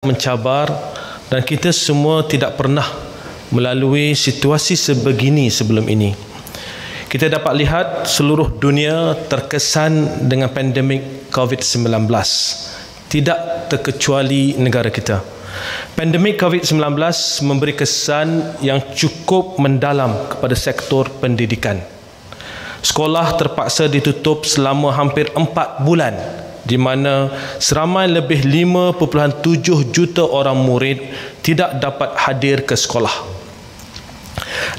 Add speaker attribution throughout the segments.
Speaker 1: mencabar dan kita semua tidak pernah melalui situasi sebegini sebelum ini. Kita dapat lihat seluruh dunia terkesan dengan pandemik COVID-19. Tidak terkecuali negara kita. Pandemik COVID-19 memberi kesan yang cukup mendalam kepada sektor pendidikan. Sekolah terpaksa ditutup selama hampir 4 bulan di mana seramai lebih 5.7 juta orang murid tidak dapat hadir ke sekolah.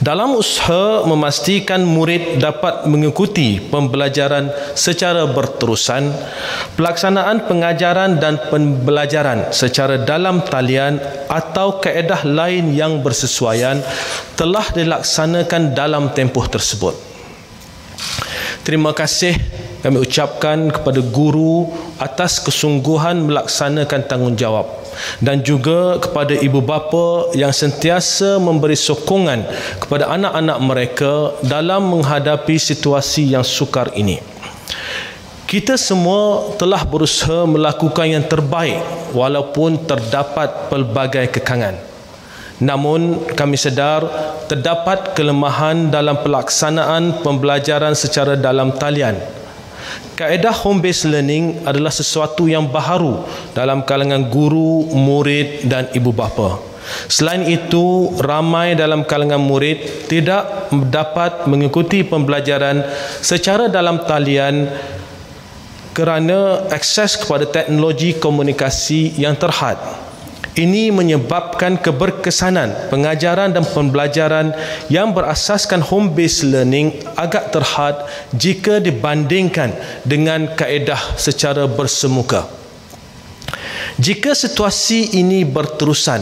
Speaker 1: Dalam usaha memastikan murid dapat mengikuti pembelajaran secara berterusan, pelaksanaan pengajaran dan pembelajaran secara dalam talian atau kaedah lain yang bersesuaian telah dilaksanakan dalam tempoh tersebut. Terima kasih kami ucapkan kepada guru atas kesungguhan melaksanakan tanggungjawab dan juga kepada ibu bapa yang sentiasa memberi sokongan kepada anak-anak mereka dalam menghadapi situasi yang sukar ini. Kita semua telah berusaha melakukan yang terbaik walaupun terdapat pelbagai kekangan. Namun kami sedar terdapat kelemahan dalam pelaksanaan pembelajaran secara dalam talian Kaedah home based learning adalah sesuatu yang baharu dalam kalangan guru, murid dan ibu bapa. Selain itu, ramai dalam kalangan murid tidak dapat mengikuti pembelajaran secara dalam talian kerana akses kepada teknologi komunikasi yang terhad. Ini menyebabkan keberkesanan pengajaran dan pembelajaran yang berasaskan home based learning agak terhad jika dibandingkan dengan kaedah secara bersemuka. Jika situasi ini berterusan,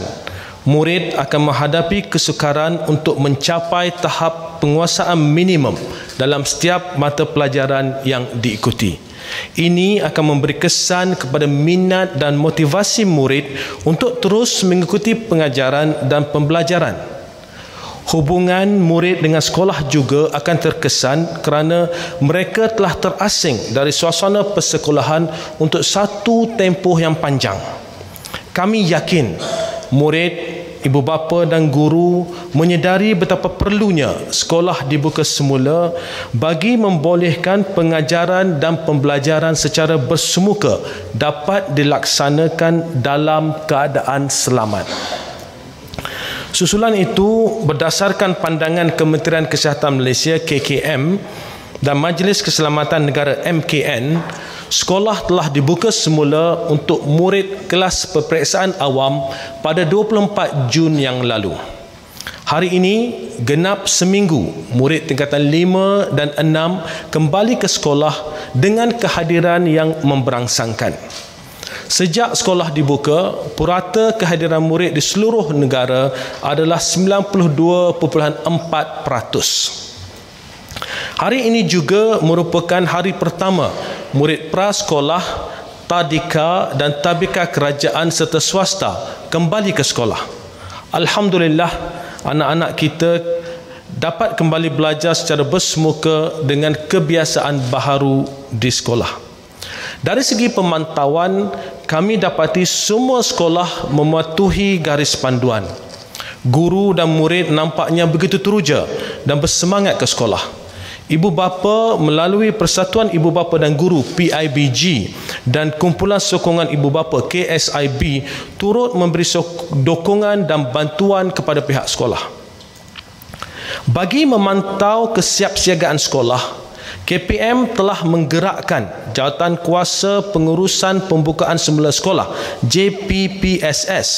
Speaker 1: murid akan menghadapi kesukaran untuk mencapai tahap penguasaan minimum dalam setiap mata pelajaran yang diikuti. Ini akan memberi kesan kepada minat dan motivasi murid untuk terus mengikuti pengajaran dan pembelajaran. Hubungan murid dengan sekolah juga akan terkesan kerana mereka telah terasing dari suasana persekolahan untuk satu tempoh yang panjang. Kami yakin murid ibu bapa dan guru menyedari betapa perlunya sekolah dibuka semula bagi membolehkan pengajaran dan pembelajaran secara bersemuka dapat dilaksanakan dalam keadaan selamat. Susulan itu berdasarkan pandangan Kementerian Kesihatan Malaysia KKM dan Majlis Keselamatan Negara MKN sekolah telah dibuka semula untuk murid kelas peperiksaan awam pada 24 Jun yang lalu. Hari ini genap seminggu murid tingkatan 5 dan 6 kembali ke sekolah dengan kehadiran yang memberangsangkan. Sejak sekolah dibuka, purata kehadiran murid di seluruh negara adalah 92.4%. Hari ini juga merupakan hari pertama murid prasekolah, tadika dan tabika kerajaan serta swasta kembali ke sekolah. Alhamdulillah, anak-anak kita dapat kembali belajar secara bersemuka dengan kebiasaan baharu di sekolah. Dari segi pemantauan, kami dapati semua sekolah mematuhi garis panduan. Guru dan murid nampaknya begitu teruja dan bersemangat ke sekolah. Ibu bapa melalui Persatuan Ibu Bapa dan Guru PIBG dan Kumpulan Sokongan Ibu Bapa KSIB turut memberi dokongan dan bantuan kepada pihak sekolah. Bagi memantau kesiapsiagaan sekolah, KPM telah menggerakkan Jawatan Kuasa Pengurusan Pembukaan Semula Sekolah JPPSS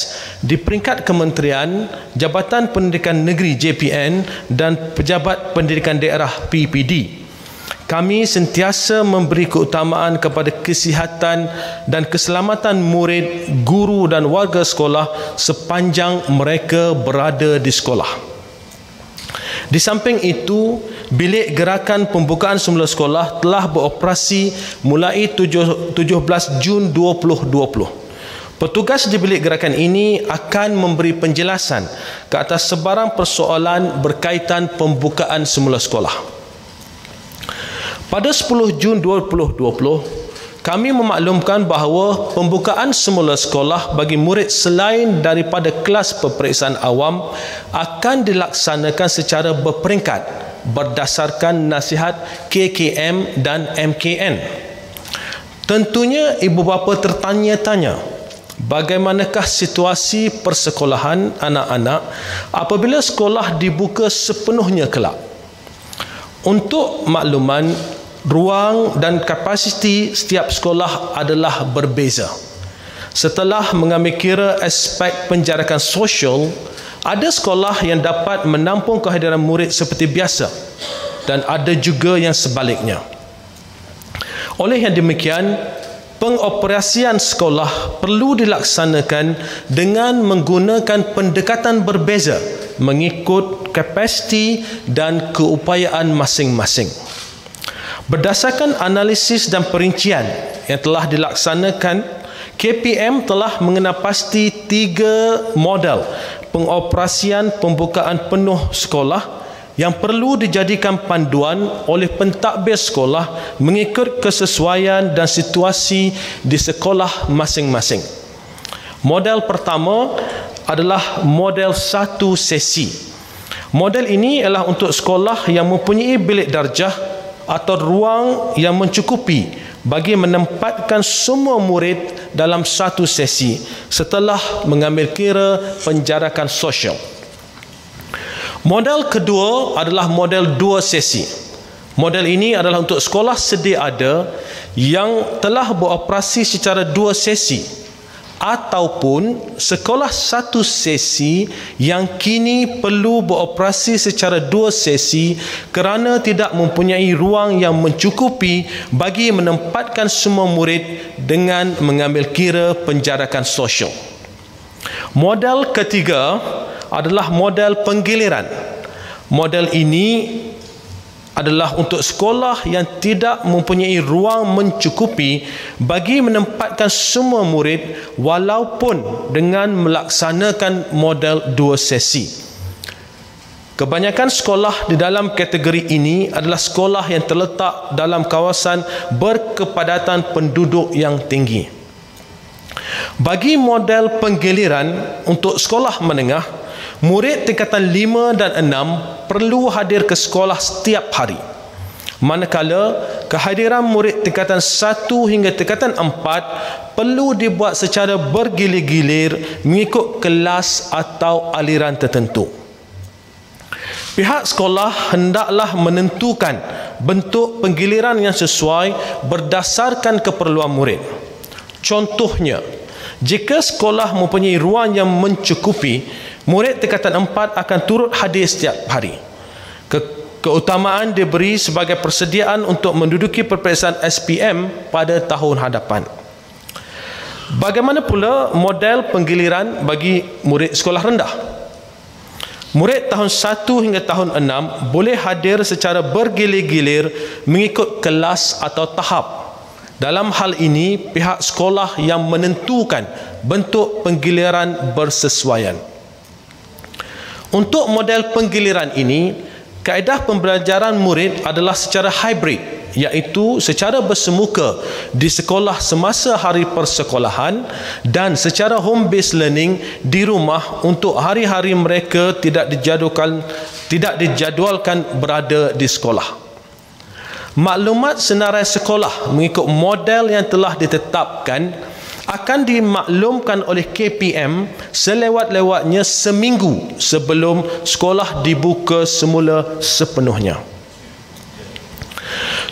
Speaker 1: di peringkat Kementerian, Jabatan Pendidikan Negeri JPN dan Pejabat Pendidikan Daerah PPD. Kami sentiasa memberi keutamaan kepada kesihatan dan keselamatan murid, guru dan warga sekolah sepanjang mereka berada di sekolah. Di samping itu, bilik gerakan pembukaan semula sekolah telah beroperasi mulai 17 Jun 2020. Petugas di bilik gerakan ini akan memberi penjelasan ke atas sebarang persoalan berkaitan pembukaan semula sekolah. Pada 10 Jun 2020, kami memaklumkan bahawa pembukaan semula sekolah bagi murid selain daripada kelas peperiksaan awam akan dilaksanakan secara berperingkat berdasarkan nasihat KKM dan MKN. Tentunya ibu bapa tertanya-tanya bagaimanakah situasi persekolahan anak-anak apabila sekolah dibuka sepenuhnya kelak. Untuk makluman ruang dan kapasiti setiap sekolah adalah berbeza. Setelah mengambil kira aspek penjarakan sosial, ada sekolah yang dapat menampung kehadiran murid seperti biasa dan ada juga yang sebaliknya. Oleh yang demikian, pengoperasian sekolah perlu dilaksanakan dengan menggunakan pendekatan berbeza mengikut kapasiti dan keupayaan masing-masing. Berdasarkan analisis dan perincian yang telah dilaksanakan, KPM telah mengenal pasti tiga model pengoperasian pembukaan penuh sekolah yang perlu dijadikan panduan oleh pentadbir sekolah mengikut kesesuaian dan situasi di sekolah masing-masing. Model pertama adalah model satu sesi. Model ini adalah untuk sekolah yang mempunyai bilik darjah atau ruang yang mencukupi bagi menempatkan semua murid dalam satu sesi setelah mengambil kira penjarakan sosial. Model kedua adalah model dua sesi. Model ini adalah untuk sekolah sedia ada yang telah beroperasi secara dua sesi ataupun sekolah satu sesi yang kini perlu beroperasi secara dua sesi kerana tidak mempunyai ruang yang mencukupi bagi menempatkan semua murid dengan mengambil kira penjarakan sosial. Model ketiga adalah model penggiliran. Model ini adalah untuk sekolah yang tidak mempunyai ruang mencukupi bagi menempatkan semua murid walaupun dengan melaksanakan model dua sesi. Kebanyakan sekolah di dalam kategori ini adalah sekolah yang terletak dalam kawasan berkepadatan penduduk yang tinggi. Bagi model penggiliran untuk sekolah menengah, Murid tingkatan 5 dan 6 perlu hadir ke sekolah setiap hari. Manakala kehadiran murid tingkatan 1 hingga tingkatan 4 perlu dibuat secara bergilir-gilir mengikut kelas atau aliran tertentu. Pihak sekolah hendaklah menentukan bentuk penggiliran yang sesuai berdasarkan keperluan murid. Contohnya, jika sekolah mempunyai ruang yang mencukupi, Murid tingkatan empat akan turut hadir setiap hari. Ke, keutamaan diberi sebagai persediaan untuk menduduki peperiksaan SPM pada tahun hadapan. Bagaimana pula model penggiliran bagi murid sekolah rendah? Murid tahun 1 hingga tahun 6 boleh hadir secara bergilir-gilir mengikut kelas atau tahap. Dalam hal ini, pihak sekolah yang menentukan bentuk penggiliran bersesuaian. Untuk model penggiliran ini, kaedah pembelajaran murid adalah secara hybrid iaitu secara bersemuka di sekolah semasa hari persekolahan dan secara home based learning di rumah untuk hari-hari mereka tidak dijadualkan tidak dijadualkan berada di sekolah. Maklumat senarai sekolah mengikut model yang telah ditetapkan akan dimaklumkan oleh KPM selewat-lewatnya seminggu sebelum sekolah dibuka semula sepenuhnya.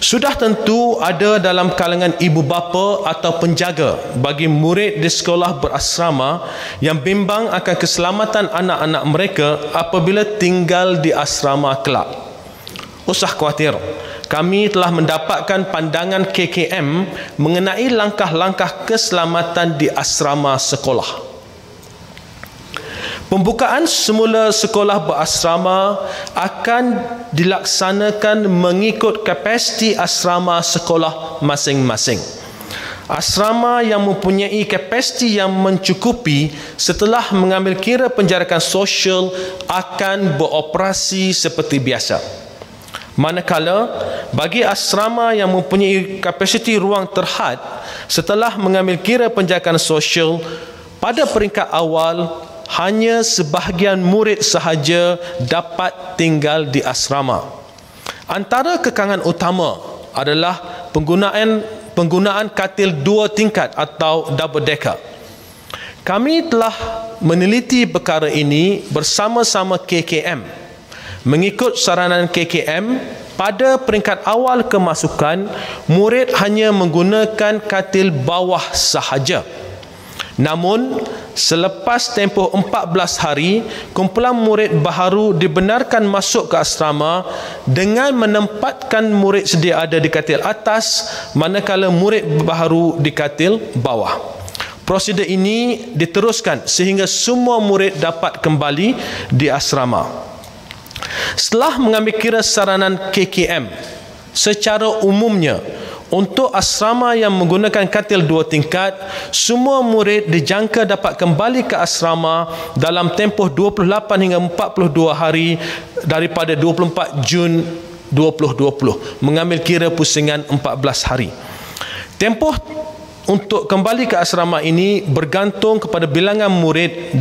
Speaker 1: Sudah tentu ada dalam kalangan ibu bapa atau penjaga bagi murid di sekolah berasrama yang bimbang akan keselamatan anak-anak mereka apabila tinggal di asrama kelak. Usah khawatir kami telah mendapatkan pandangan KKM mengenai langkah-langkah keselamatan di asrama sekolah. Pembukaan semula sekolah berasrama akan dilaksanakan mengikut kapasiti asrama sekolah masing-masing. Asrama yang mempunyai kapasiti yang mencukupi setelah mengambil kira penjarakan sosial akan beroperasi seperti biasa. Manakala bagi asrama yang mempunyai kapasiti ruang terhad setelah mengambil kira penjagaan sosial pada peringkat awal hanya sebahagian murid sahaja dapat tinggal di asrama. Antara kekangan utama adalah penggunaan penggunaan katil dua tingkat atau double decker. Kami telah meneliti perkara ini bersama-sama KKM Mengikut saranan KKM, pada peringkat awal kemasukan, murid hanya menggunakan katil bawah sahaja. Namun, selepas tempoh 14 hari, kumpulan murid baharu dibenarkan masuk ke asrama dengan menempatkan murid sedia ada di katil atas manakala murid baharu di katil bawah. Prosedur ini diteruskan sehingga semua murid dapat kembali di asrama. Setelah mengambil kira saranan KKM, secara umumnya untuk asrama yang menggunakan katil dua tingkat, semua murid dijangka dapat kembali ke asrama dalam tempoh 28 hingga 42 hari daripada 24 Jun 2020 mengambil kira pusingan 14 hari. Tempoh untuk kembali ke asrama ini bergantung kepada bilangan murid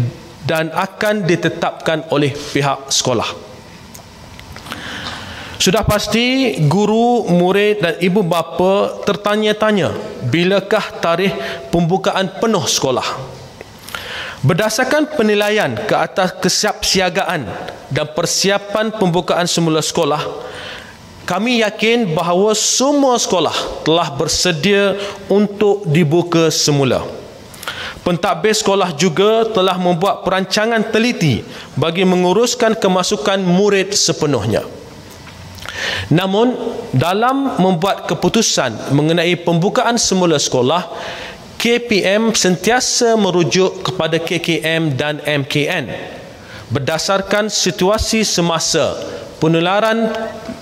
Speaker 1: dan akan ditetapkan oleh pihak sekolah. Sudah pasti guru, murid dan ibu bapa tertanya-tanya bilakah tarikh pembukaan penuh sekolah. Berdasarkan penilaian ke atas kesiapsiagaan dan persiapan pembukaan semula sekolah, kami yakin bahawa semua sekolah telah bersedia untuk dibuka semula. Pentadbir sekolah juga telah membuat perancangan teliti bagi menguruskan kemasukan murid sepenuhnya. Namun dalam membuat keputusan mengenai pembukaan semula sekolah KPM sentiasa merujuk kepada KKM dan MKN berdasarkan situasi semasa penularan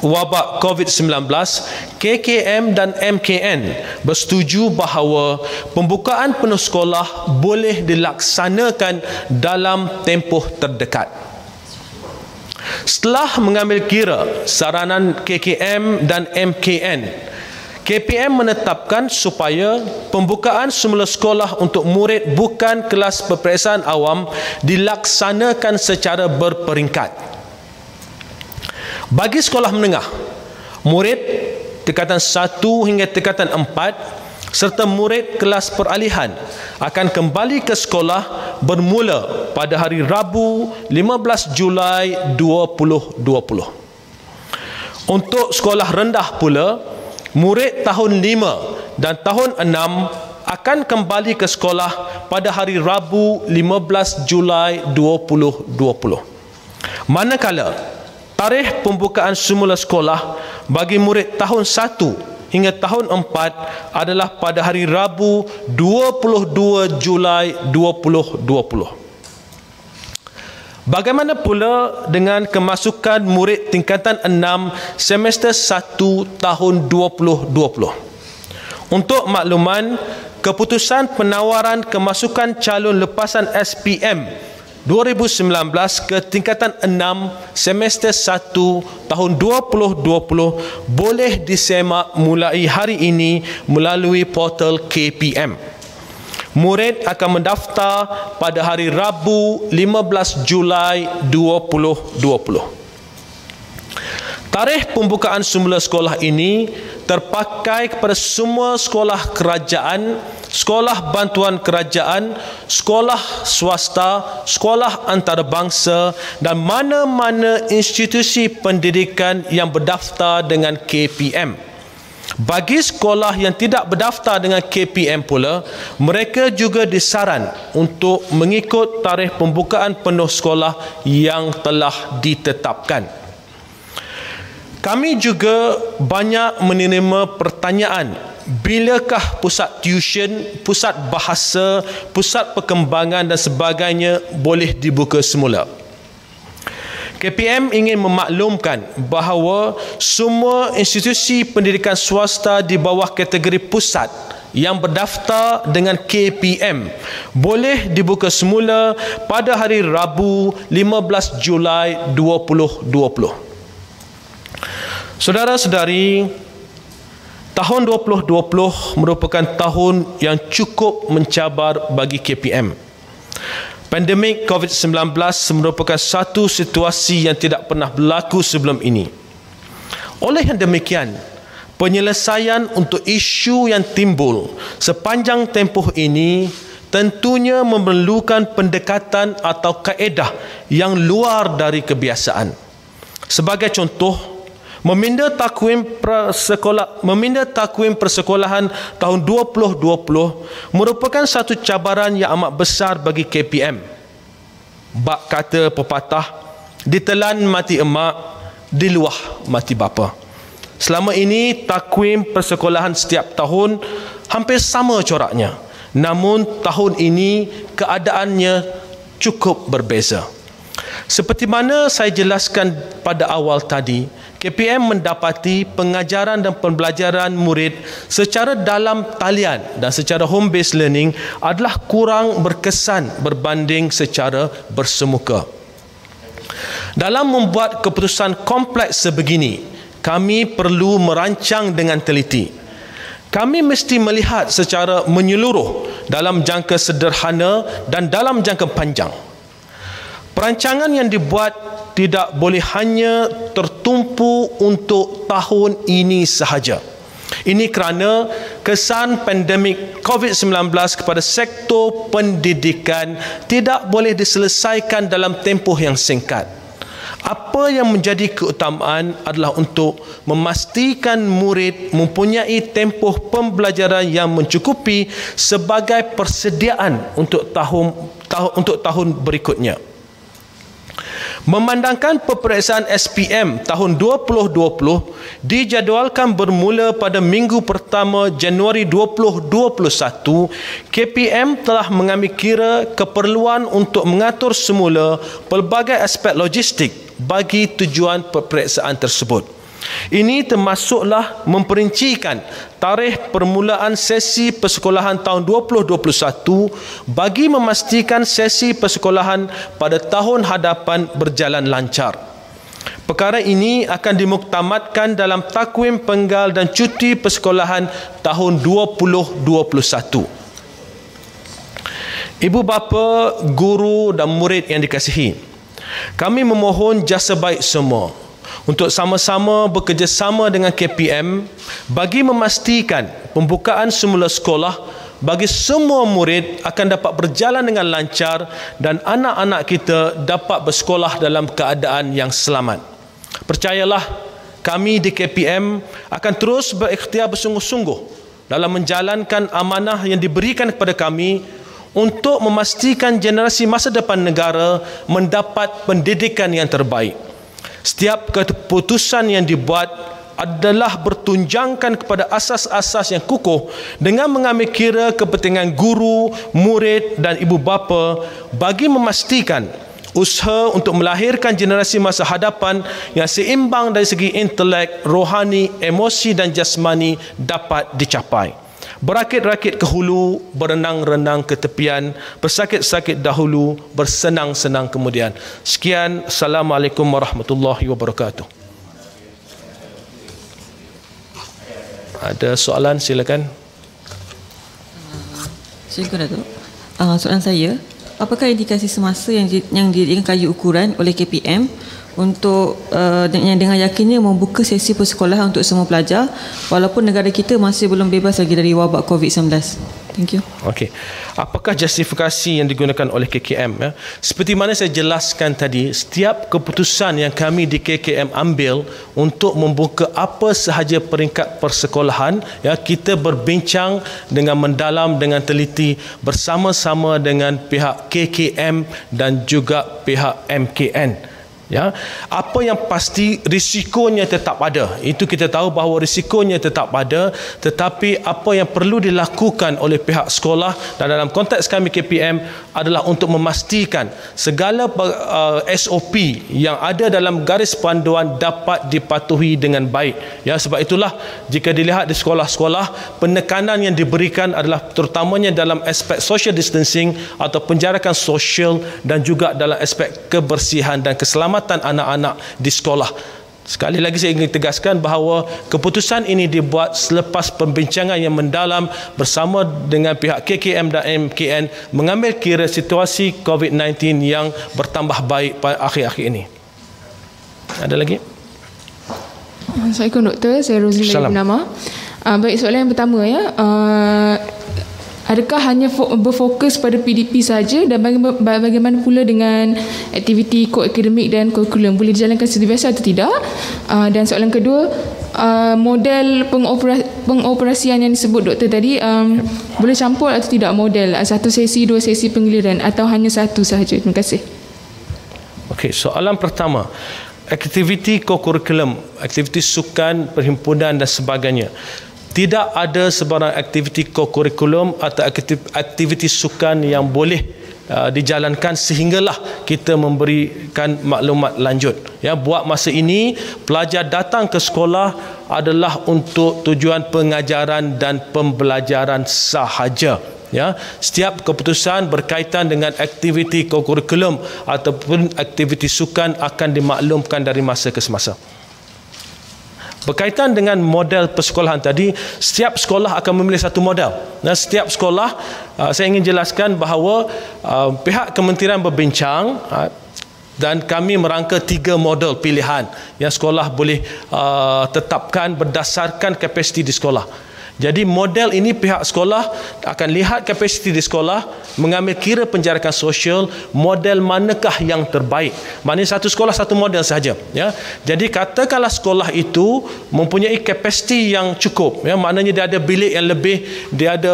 Speaker 1: wabak COVID-19 KKM dan MKN bersetuju bahawa pembukaan penuh sekolah boleh dilaksanakan dalam tempoh terdekat Setelah mengambil kira saranan KKM dan MKN, KPM menetapkan supaya pembukaan semula sekolah untuk murid bukan kelas peperiksaan awam dilaksanakan secara berperingkat. Bagi sekolah menengah, murid tingkatan 1 hingga tingkatan 4 serta murid kelas peralihan akan kembali ke sekolah bermula pada hari Rabu 15 Julai 2020. Untuk sekolah rendah pula, murid tahun 5 dan tahun 6 akan kembali ke sekolah pada hari Rabu 15 Julai 2020. Manakala tarikh pembukaan semula sekolah bagi murid tahun 1 hingga tahun 4 adalah pada hari Rabu 22 Julai 2020. Bagaimana pula dengan kemasukan murid tingkatan 6 semester 1 tahun 2020? Untuk makluman, keputusan penawaran kemasukan calon lepasan SPM 2019 ke tingkatan 6 semester 1 tahun 2020 boleh disemak mulai hari ini melalui portal KPM. Murid akan mendaftar pada hari Rabu 15 Julai 2020. Tarikh pembukaan semula sekolah ini terpakai kepada semua sekolah kerajaan, sekolah bantuan kerajaan, sekolah swasta, sekolah antarabangsa dan mana-mana institusi pendidikan yang berdaftar dengan KPM. Bagi sekolah yang tidak berdaftar dengan KPM pula, mereka juga disaran untuk mengikut tarikh pembukaan penuh sekolah yang telah ditetapkan. Kami juga banyak menerima pertanyaan bilakah pusat tuition, pusat bahasa, pusat perkembangan dan sebagainya boleh dibuka semula. KPM ingin memaklumkan bahawa semua institusi pendidikan swasta di bawah kategori pusat yang berdaftar dengan KPM boleh dibuka semula pada hari Rabu 15 Julai 2020. Saudara-saudari, tahun 2020 merupakan tahun yang cukup mencabar bagi KPM. Pandemik COVID-19 merupakan satu situasi yang tidak pernah berlaku sebelum ini. Oleh yang demikian, penyelesaian untuk isu yang timbul sepanjang tempoh ini tentunya memerlukan pendekatan atau kaedah yang luar dari kebiasaan. Sebagai contoh, meminda takwim persekolah meminda takwim persekolahan tahun 2020 merupakan satu cabaran yang amat besar bagi KPM. Bak kata pepatah, ditelan mati emak, diluah mati bapa. Selama ini takwim persekolahan setiap tahun hampir sama coraknya. Namun tahun ini keadaannya cukup berbeza. Seperti mana saya jelaskan pada awal tadi, KPM mendapati pengajaran dan pembelajaran murid secara dalam talian dan secara home based learning adalah kurang berkesan berbanding secara bersemuka. Dalam membuat keputusan kompleks sebegini, kami perlu merancang dengan teliti kami mesti melihat secara menyeluruh dalam jangka sederhana dan dalam jangka panjang. Perancangan yang dibuat tidak boleh hanya tertumpu untuk tahun ini sahaja. Ini kerana kesan pandemik COVID-19 kepada sektor pendidikan tidak boleh diselesaikan dalam tempoh yang singkat apa yang menjadi keutamaan adalah untuk memastikan murid mempunyai tempoh pembelajaran yang mencukupi sebagai persediaan untuk tahun, tahun untuk tahun berikutnya. Memandangkan peperiksaan SPM tahun 2020 dijadualkan bermula pada minggu pertama Januari 2021, KPM telah mengambil kira keperluan untuk mengatur semula pelbagai aspek logistik bagi tujuan peperiksaan tersebut. Ini termasuklah memperincikan tarikh permulaan sesi persekolahan tahun 2021 bagi memastikan sesi persekolahan pada tahun hadapan berjalan lancar. Perkara ini akan dimuktamadkan dalam takwim penggal dan cuti persekolahan tahun 2021. Ibu bapa, guru dan murid yang dikasihi, kami memohon jasa baik semua untuk sama-sama bekerjasama dengan KPM bagi memastikan pembukaan semula sekolah bagi semua murid akan dapat berjalan dengan lancar dan anak-anak kita dapat bersekolah dalam keadaan yang selamat. Percayalah, kami di KPM akan terus berikhtiar bersungguh-sungguh dalam menjalankan amanah yang diberikan kepada kami untuk memastikan generasi masa depan negara mendapat pendidikan yang terbaik. Setiap keputusan yang dibuat adalah bertunjangkan kepada asas-asas yang kukuh dengan mengambil kira kepentingan guru, murid dan ibu bapa bagi memastikan usaha untuk melahirkan generasi masa hadapan yang seimbang dari segi intelek, rohani, emosi dan jasmani dapat dicapai. Berakit-rakit ke hulu, berenang-renang ke tepian, bersakit-sakit dahulu, bersenang-senang kemudian. Sekian, Assalamualaikum warahmatullahi wabarakatuh. Ada soalan silakan.
Speaker 2: Silakan Datuk. Uh, soalan saya, apakah indikasi semasa yang yang kayu ukuran oleh KPM untuk uh, dengan, dengan yakinnya membuka sesi persekolahan untuk semua pelajar walaupun negara kita masih belum bebas lagi dari wabak COVID-19. Thank you.
Speaker 1: Okey. Apakah justifikasi yang digunakan oleh KKM ya? Seperti mana saya jelaskan tadi, setiap keputusan yang kami di KKM ambil untuk membuka apa sahaja peringkat persekolahan, ya kita berbincang dengan mendalam dengan teliti bersama-sama dengan pihak KKM dan juga pihak MKN ya. Apa yang pasti risikonya tetap ada. Itu kita tahu bahawa risikonya tetap ada tetapi apa yang perlu dilakukan oleh pihak sekolah dan dalam konteks kami KPM adalah untuk memastikan segala uh, SOP yang ada dalam garis panduan dapat dipatuhi dengan baik. Ya sebab itulah jika dilihat di sekolah-sekolah penekanan yang diberikan adalah terutamanya dalam aspek social distancing atau penjarakan sosial dan juga dalam aspek kebersihan dan keselamatan keselamatan anak-anak di sekolah Sekali lagi saya ingin tegaskan bahawa keputusan ini dibuat selepas pembincangan yang mendalam bersama dengan pihak KKM dan MKN mengambil kira situasi COVID-19 yang bertambah baik pada akhir-akhir ini. Ada lagi?
Speaker 3: Assalamualaikum doktor, saya Rosie dari Bernama. Uh, baik, soalan yang pertama ya. Uh, Adakah hanya berfokus pada PDP saja dan bagaimana pula dengan aktiviti ko-akademik dan kurikulum boleh dijalankan seperti biasa atau tidak? Uh, dan soalan kedua, uh, model pengoperasian yang disebut doktor tadi um, boleh campur atau tidak model satu sesi, dua sesi penggiliran atau hanya satu sahaja? Terima kasih.
Speaker 1: Okey, soalan pertama aktiviti ko-kurikulum, aktiviti sukan, perhimpunan dan sebagainya tidak ada sebarang aktiviti kurikulum atau aktiviti sukan yang boleh uh, dijalankan sehinggalah kita memberikan maklumat lanjut. Ya buat masa ini pelajar datang ke sekolah adalah untuk tujuan pengajaran dan pembelajaran sahaja. Ya setiap keputusan berkaitan dengan aktiviti kurikulum ataupun aktiviti sukan akan dimaklumkan dari masa ke semasa Berkaitan dengan model persekolahan tadi, setiap sekolah akan memilih satu model. Dan setiap sekolah, uh, saya ingin jelaskan bahawa uh, pihak kementerian berbincang uh, dan kami merangka tiga model pilihan yang sekolah boleh tetapkan berdasarkan kapasiti di sekolah. Jadi model ini pihak sekolah akan lihat kapasiti di sekolah, mengambil kira penjarakan sosial, model manakah yang terbaik. Maknanya satu sekolah satu model saja, ya. Jadi katakanlah sekolah itu mempunyai kapasiti yang cukup, ya, maknanya dia ada bilik yang lebih, dia ada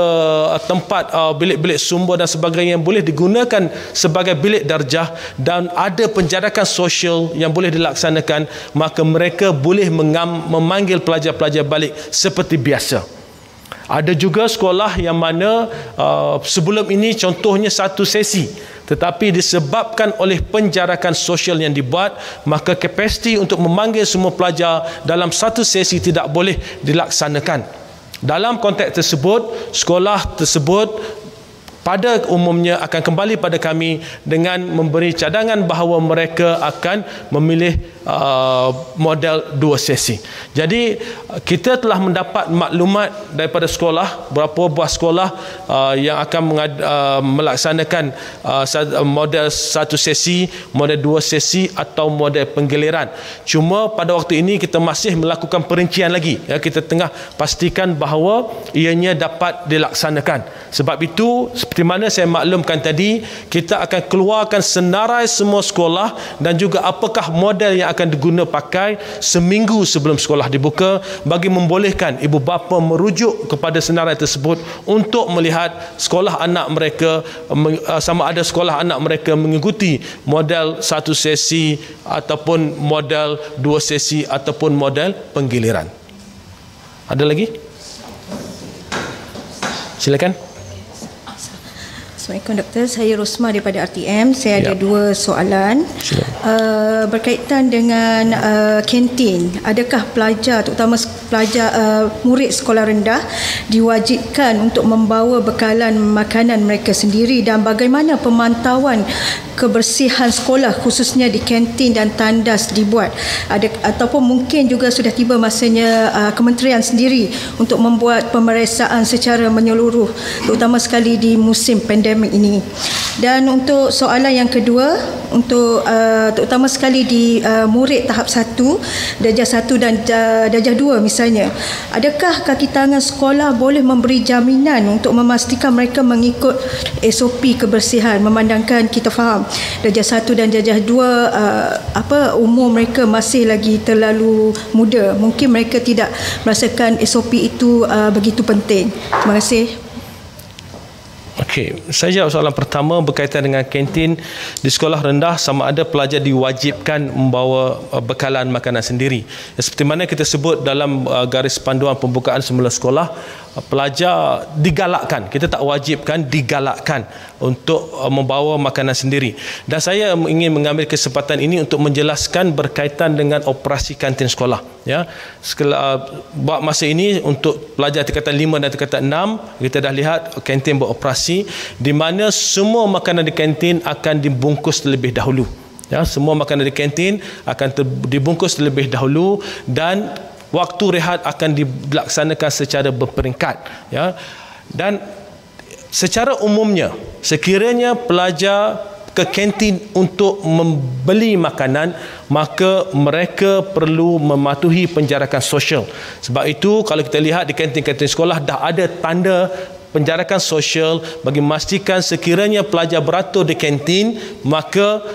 Speaker 1: uh, tempat uh, bilik-bilik sumber dan sebagainya yang boleh digunakan sebagai bilik darjah dan ada penjarakan sosial yang boleh dilaksanakan, maka mereka boleh memanggil pelajar-pelajar balik seperti biasa. Ada juga sekolah yang mana uh, sebelum ini contohnya satu sesi tetapi disebabkan oleh penjarakan sosial yang dibuat maka kapasiti untuk memanggil semua pelajar dalam satu sesi tidak boleh dilaksanakan. Dalam konteks tersebut, sekolah tersebut pada umumnya akan kembali pada kami dengan memberi cadangan bahawa mereka akan memilih uh, model dua sesi. Jadi kita telah mendapat maklumat daripada sekolah berapa buah sekolah uh, yang akan mengad, uh, melaksanakan uh, model satu sesi, model dua sesi atau model penggiliran. Cuma pada waktu ini kita masih melakukan perincian lagi. Ya, kita tengah pastikan bahawa ianya dapat dilaksanakan. Sebab itu seperti mana saya maklumkan tadi kita akan keluarkan senarai semua sekolah dan juga apakah model yang akan diguna pakai seminggu sebelum sekolah dibuka bagi membolehkan ibu bapa merujuk kepada senarai tersebut untuk melihat sekolah anak mereka uh, sama ada sekolah anak mereka mengikuti model satu sesi ataupun model dua sesi ataupun model penggiliran. Ada lagi? Silakan.
Speaker 4: Assalamualaikum Doktor, saya Rosma daripada RTM. Saya ya. ada dua soalan uh, berkaitan dengan uh, kantin. Adakah pelajar, terutama pelajar uh, murid sekolah rendah diwajibkan untuk membawa bekalan makanan mereka sendiri dan bagaimana pemantauan kebersihan sekolah khususnya di kantin dan tandas dibuat? Ada ataupun mungkin juga sudah tiba masanya uh, kementerian sendiri untuk membuat pemeriksaan secara menyeluruh terutama sekali di musim pandemik ini. Dan untuk soalan yang kedua, untuk uh, terutama sekali di uh, murid tahap 1, darjah 1 dan darjah 2 misalnya, adakah kaki tangan sekolah boleh memberi jaminan untuk memastikan mereka mengikut SOP kebersihan memandangkan kita faham darjah 1 dan darjah 2 uh, apa umur mereka masih lagi terlalu muda. Mungkin mereka tidak merasakan SOP itu uh, begitu penting. Terima kasih.
Speaker 1: Okey, saya jawab soalan pertama berkaitan dengan kantin. Di sekolah rendah sama ada pelajar diwajibkan membawa uh, bekalan makanan sendiri. Seperti mana kita sebut dalam uh, garis panduan pembukaan semula sekolah, pelajar digalakkan kita tak wajibkan digalakkan untuk uh, membawa makanan sendiri. Dan saya ingin mengambil kesempatan ini untuk menjelaskan berkaitan dengan operasi kantin sekolah ya. Sekala, uh, buat masa ini untuk pelajar tingkatan 5 dan tingkatan 6 kita dah lihat kantin beroperasi di mana semua makanan di kantin akan dibungkus terlebih dahulu. Ya semua makanan di kantin akan dibungkus terlebih dahulu dan waktu rehat akan dilaksanakan secara berperingkat. Ya dan secara umumnya sekiranya pelajar ke kantin untuk membeli makanan maka mereka perlu mematuhi penjarakan sosial. Sebab itu kalau kita lihat di kantin-kantin sekolah dah ada tanda penjarakan sosial bagi memastikan sekiranya pelajar beratur di kantin maka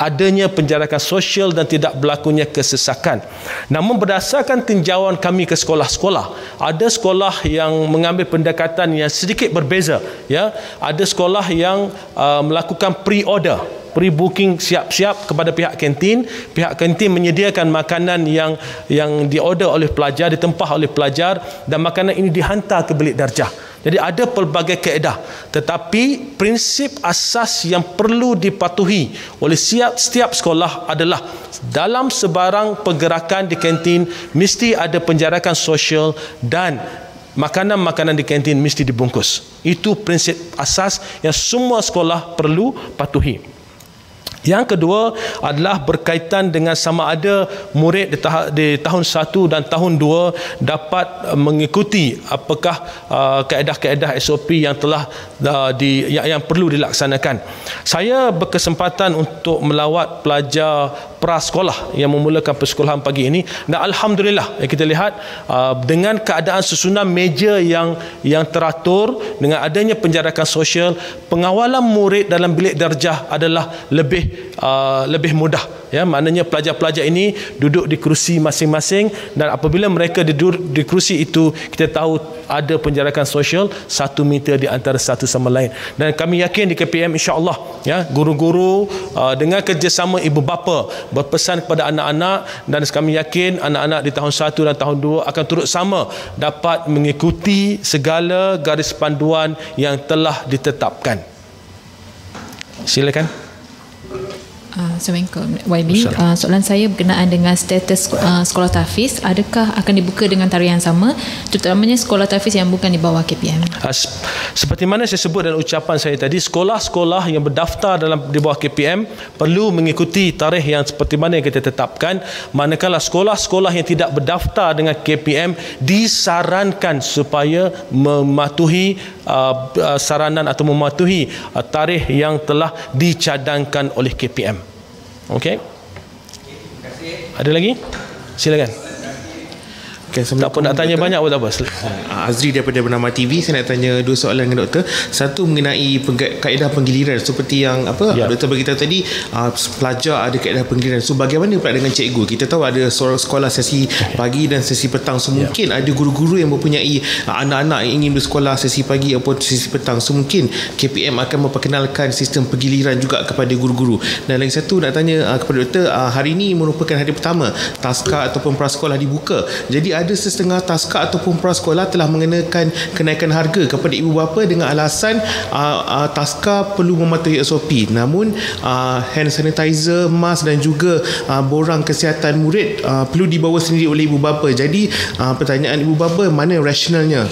Speaker 1: adanya penjarakan sosial dan tidak berlakunya kesesakan. Namun berdasarkan tinjauan kami ke sekolah-sekolah, ada sekolah yang mengambil pendekatan yang sedikit berbeza, ya. Ada sekolah yang uh, melakukan pre-order pre-booking siap-siap kepada pihak kantin pihak kantin menyediakan makanan yang yang diorder oleh pelajar ditempah oleh pelajar dan makanan ini dihantar ke bilik darjah jadi ada pelbagai kaedah tetapi prinsip asas yang perlu dipatuhi oleh setiap, sekolah adalah dalam sebarang pergerakan di kantin mesti ada penjarakan sosial dan makanan-makanan di kantin mesti dibungkus. Itu prinsip asas yang semua sekolah perlu patuhi. Yang kedua adalah berkaitan dengan sama ada murid di, tah- di tahun 1 dan tahun 2 dapat mengikuti apakah uh, kaedah-kaedah SOP yang telah uh, di yang, yang perlu dilaksanakan. Saya berkesempatan untuk melawat pelajar prasekolah yang memulakan persekolahan pagi ini. Dan alhamdulillah kita lihat uh, dengan keadaan susunan meja yang yang teratur dengan adanya penjarakan sosial pengawalan murid dalam bilik darjah adalah lebih uh, lebih mudah ya. Maknanya pelajar-pelajar ini duduk di kerusi masing-masing dan apabila mereka duduk di kerusi itu kita tahu ada penjarakan sosial satu meter di antara satu sama lain. Dan kami yakin di KPM insya-Allah ya guru-guru uh, dengan kerjasama ibu bapa berpesan kepada anak-anak dan kami yakin anak-anak di tahun 1 dan tahun 2 akan turut sama dapat mengikuti segala garis panduan yang telah ditetapkan. Silakan
Speaker 5: Uh, Assalamualaikum YB uh, Soalan saya berkenaan dengan status uh, sekolah tahfiz. Adakah akan dibuka dengan tarikh yang sama Terutamanya sekolah tahfiz yang bukan di bawah KPM uh,
Speaker 1: Seperti mana saya sebut dalam ucapan saya tadi Sekolah-sekolah yang berdaftar dalam di bawah KPM Perlu mengikuti tarikh yang seperti mana yang kita tetapkan. Manakala sekolah-sekolah yang tidak berdaftar dengan KPM Disarankan supaya mematuhi uh, uh, saranan atau mematuhi uh, tarikh yang telah dicadangkan oleh KPM Okey. Ada lagi? Silakan. Okay, tak pun nak tanya doktor. banyak pun tak apa.
Speaker 6: Ah, Azri daripada Bernama TV saya nak tanya dua soalan dengan doktor. Satu mengenai kaedah penggiliran seperti yang apa ya. doktor beritahu tadi uh, pelajar ada kaedah penggiliran. So bagaimana pula dengan cikgu? Kita tahu ada sekolah sesi pagi dan sesi petang. So mungkin ya. ada guru-guru yang mempunyai uh, anak-anak yang ingin bersekolah sesi pagi ataupun sesi petang. So mungkin KPM akan memperkenalkan sistem penggiliran juga kepada guru-guru. Dan lagi satu nak tanya uh, kepada doktor uh, hari ini merupakan hari pertama taska ataupun prasekolah dibuka. Jadi ada setengah taska ataupun prasekolah telah mengenakan kenaikan harga kepada ibu bapa dengan alasan uh, uh, taska perlu mematuhi SOP namun uh, hand sanitizer mask dan juga uh, borang kesihatan murid uh, perlu dibawa sendiri oleh ibu bapa. Jadi uh, pertanyaan ibu bapa mana rasionalnya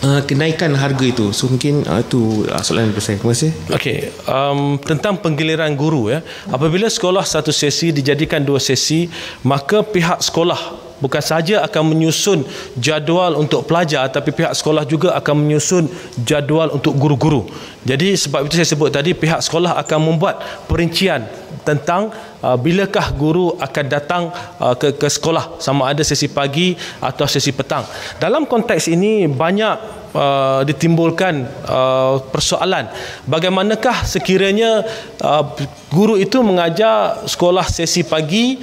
Speaker 6: Uh, kenaikan harga itu? So mungkin itu uh, soalan dari saya. Terima kasih.
Speaker 1: Okey, um, tentang penggiliran guru ya. Apabila sekolah satu sesi dijadikan dua sesi maka pihak sekolah bukan saja akan menyusun jadual untuk pelajar tapi pihak sekolah juga akan menyusun jadual untuk guru-guru. Jadi sebab itu saya sebut tadi pihak sekolah akan membuat perincian tentang uh, bilakah guru akan datang uh, ke ke sekolah sama ada sesi pagi atau sesi petang. Dalam konteks ini banyak Uh, ditimbulkan uh, persoalan bagaimanakah sekiranya uh, guru itu mengajar sekolah sesi pagi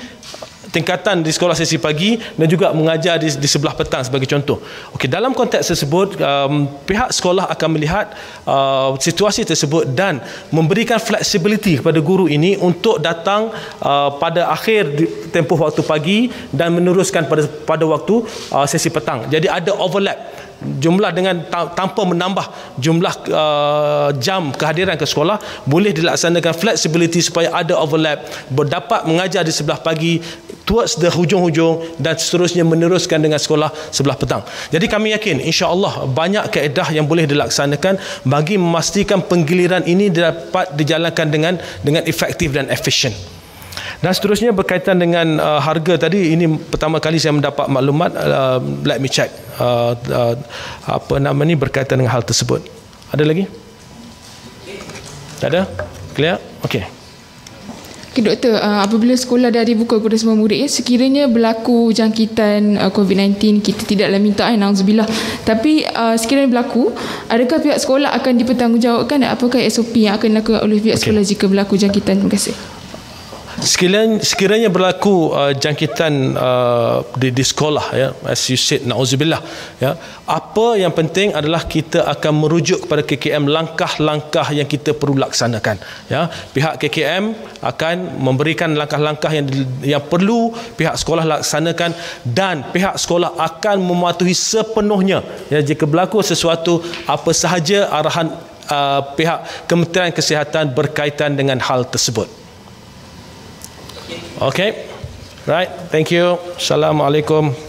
Speaker 1: tingkatan di sekolah sesi pagi dan juga mengajar di, di sebelah petang sebagai contoh. Okey, dalam konteks tersebut um, pihak sekolah akan melihat uh, situasi tersebut dan memberikan flexibility kepada guru ini untuk datang uh, pada akhir tempoh waktu pagi dan meneruskan pada pada waktu uh, sesi petang. Jadi ada overlap jumlah dengan tanpa menambah jumlah uh, jam kehadiran ke sekolah boleh dilaksanakan flexibility supaya ada overlap berdapat mengajar di sebelah pagi towards the hujung-hujung dan seterusnya meneruskan dengan sekolah sebelah petang. Jadi kami yakin insya-Allah banyak kaedah yang boleh dilaksanakan bagi memastikan penggiliran ini dapat dijalankan dengan dengan efektif dan efisien. Dan seterusnya berkaitan dengan uh, harga tadi ini pertama kali saya mendapat maklumat uh, let me check uh, uh, apa nama ni berkaitan dengan hal tersebut. Ada lagi? Tak ada? Clear? Okey.
Speaker 3: Okay, doktor, uh, apabila sekolah dah dibuka kepada semua murid, ya, sekiranya berlaku jangkitan uh, COVID-19, kita tidaklah minta, eh, na'udzubillah. Tapi uh, sekiranya berlaku, adakah pihak sekolah akan dipertanggungjawabkan dan apakah SOP yang akan dilakukan oleh pihak okay. sekolah jika berlaku jangkitan? Terima kasih
Speaker 1: sekiranya, sekiranya berlaku uh, jangkitan uh, di, di sekolah ya as you said nauzubillah ya apa yang penting adalah kita akan merujuk kepada KKM langkah-langkah yang kita perlu laksanakan ya. Pihak KKM akan memberikan langkah-langkah yang yang perlu pihak sekolah laksanakan dan pihak sekolah akan mematuhi sepenuhnya ya. Jika berlaku sesuatu apa sahaja arahan uh, pihak Kementerian Kesihatan berkaitan dengan hal tersebut Okay. Right. Thank you. Assalamualaikum.